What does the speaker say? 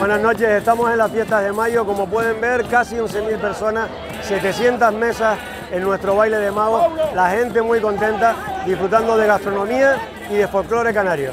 Buenas noches, estamos en las fiestas de mayo, como pueden ver, casi 11.000 personas, 700 mesas en nuestro baile de magos, la gente muy contenta, disfrutando de gastronomía y de folclore canario.